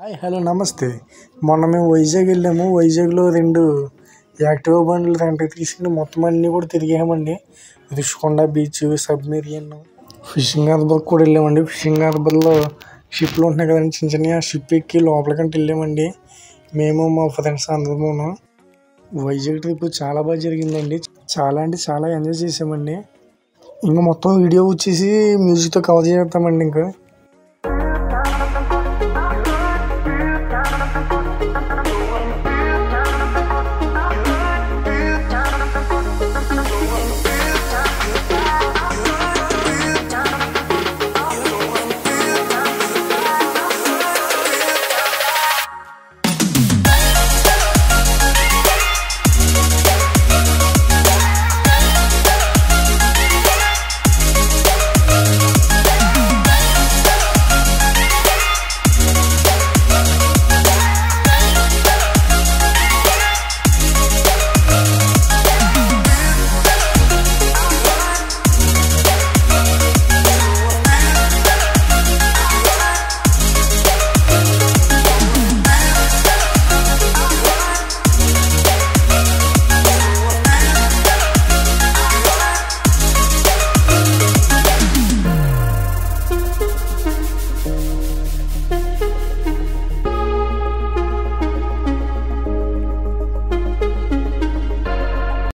Hi hello నమస్తే. మొన్న మేము వైజాగ్ వెళ్ళాము. వైజాగ్లో రెండు యాక్టివా బండ్లు దాంట్లో తీసుకుని మొత్తం అన్నీ కూడా తిరిగామండి Rushikonda beach submarine fishing harbour కూడా వెళ్ళామండి. ఫిషింగ్ హార్బర్లో షిప్లు ఉంటున్నాయి కదండి చిన్న చిన్న షిప్ ఎక్కి లోపలికంటే వెళ్ళామండి. మేము మా ఫ్రెండ్స్ అందరమును వైజాగ్ ట్రిప్ చాలా బాగా జరిగిందండి. చాలా అంటే చాలా ఎంజాయ్ చేసామండి. ఇంకా మొత్తం వీడియో వచ్చేసి మ్యూజిక్తో కవర్ చేస్తామండి ఇంకా.